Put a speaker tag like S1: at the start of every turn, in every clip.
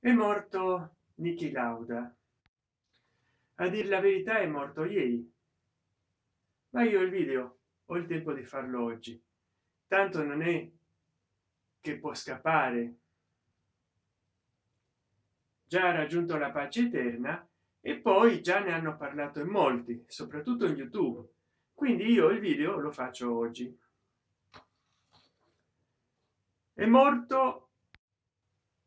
S1: è morto Niki Lauda. A dir la verità è morto ieri. Ma io il video ho il tempo di farlo oggi. Tanto non è che può scappare. Già ha raggiunto la pace eterna e poi già ne hanno parlato in molti soprattutto in youtube. Quindi io il video lo faccio oggi. È morto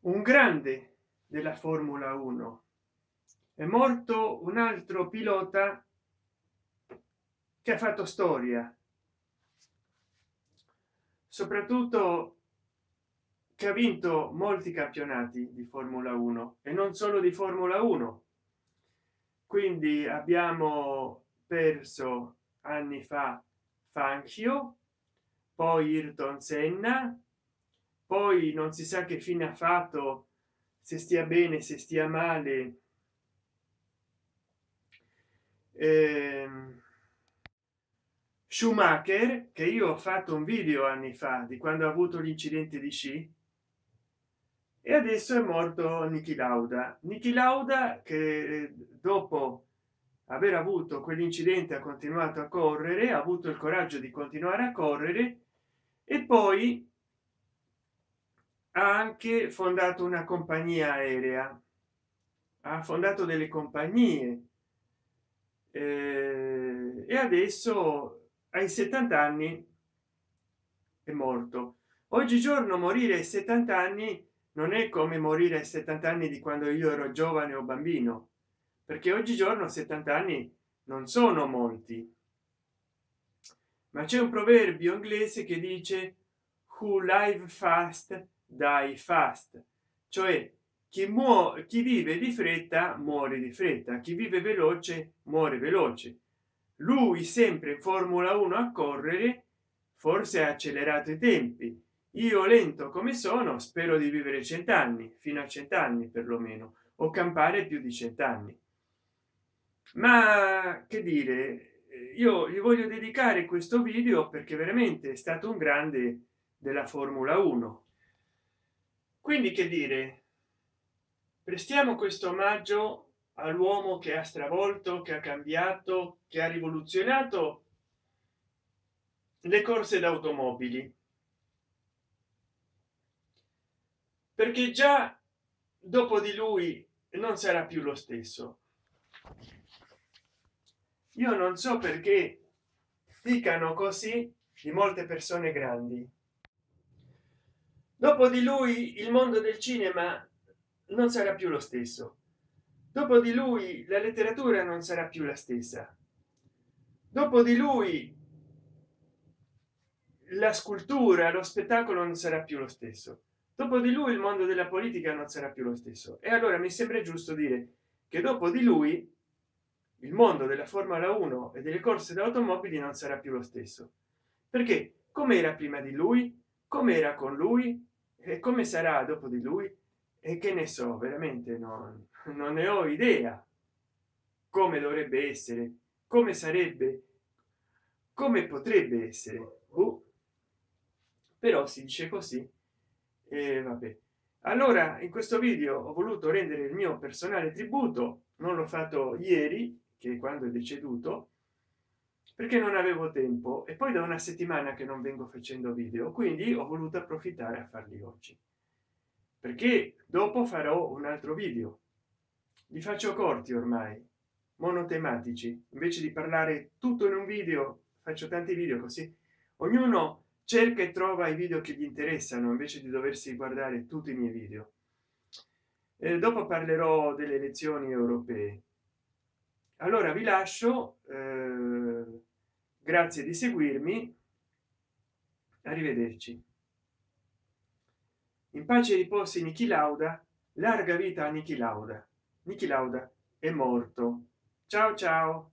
S1: un grande della formula 1 è morto un altro pilota che ha fatto storia. Soprattutto che ha vinto molti campionati di formula 1 e non solo di formula 1 quindi abbiamo perso anni fa Fangio poi Ayrton Senna poi non si sa che fine ha fatto se stia bene se stia male. Eh, schumacher che io ho fatto un video anni fa di quando ha avuto l'incidente di sci e adesso è morto Niki Lauda. Niki Lauda che eh, dopo aver avuto quell'incidente ha continuato a correre ha avuto il coraggio di continuare a correre e poi ha anche fondato una compagnia aerea. Ha fondato delle compagnie. Eh, e adesso ai 70 anni è morto. Oggigiorno morire ai 70 anni non è come morire ai 70 anni di quando io ero giovane o bambino perché oggigiorno 70 anni non sono molti. Ma c'è un proverbio inglese che dice who live fast die fast. Cioè chi muore chi vive di fretta muore di fretta. Chi vive veloce muore veloce. Lui sempre in formula 1 a correre forse ha accelerato i tempi. Io lento come sono spero di vivere cent'anni fino a cent'anni perlomeno o campare più di cent'anni. Ma che dire io gli voglio dedicare questo video perché veramente è stato un grande della formula 1 quindi che dire? Prestiamo questo omaggio all'uomo che ha stravolto che ha cambiato che ha rivoluzionato le corse d'automobili. Perché già dopo di lui non sarà più lo stesso. Io non so perché dicano così di molte persone grandi dopo di lui il mondo del cinema non sarà più lo stesso. Dopo di lui la letteratura non sarà più la stessa. Dopo di lui la scultura lo spettacolo non sarà più lo stesso. Dopo di lui il mondo della politica non sarà più lo stesso. E allora mi sembra giusto dire che dopo di lui il mondo della formula 1 e delle corse d'automobili non sarà più lo stesso. Perché? Come era prima di lui? Come era con lui e come sarà dopo di lui? E che ne so veramente non, non ne ho idea. Come dovrebbe essere? Come sarebbe? Come potrebbe essere? Uh, però si dice così. E vabbè. Allora in questo video ho voluto rendere il mio personale tributo. Non l'ho fatto ieri che quando è deceduto perché non avevo tempo e poi da una settimana che non vengo facendo video quindi ho voluto approfittare a farli oggi. Perché dopo farò un altro video. Li faccio corti ormai monotematici. Invece di parlare tutto in un video faccio tanti video così. Ognuno cerca e trova i video che gli interessano invece di doversi guardare tutti i miei video. E dopo parlerò delle elezioni europee allora vi lascio eh, grazie di seguirmi. Arrivederci. In pace riposi Niki Lauda larga vita a Niki Lauda. Niki Lauda è morto. Ciao ciao